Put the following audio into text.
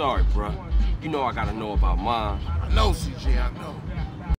Sorry, bruh. You know I gotta know about mine. I know, CJ, I know.